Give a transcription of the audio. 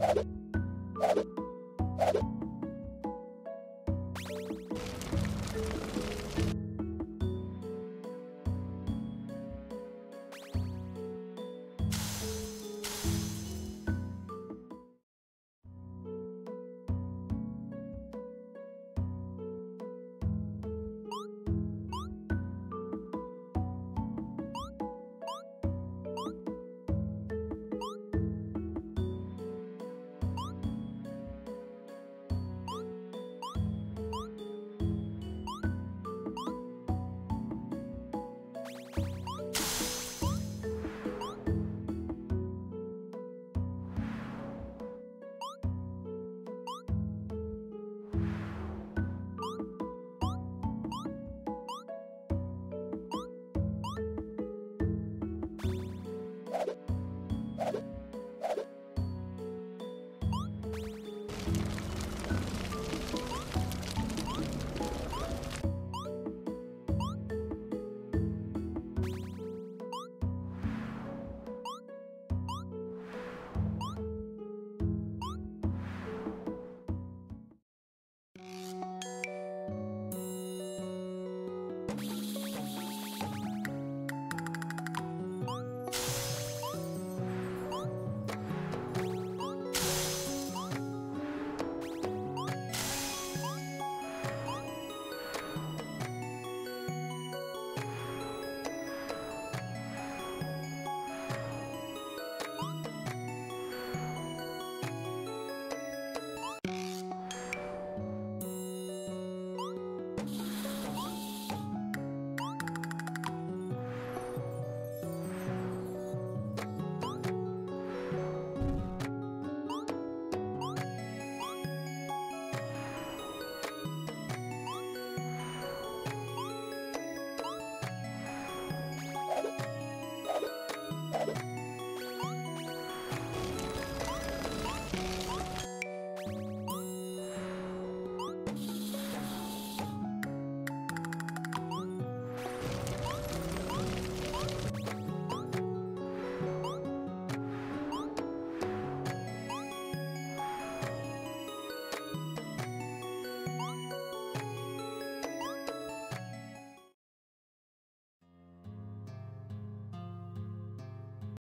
you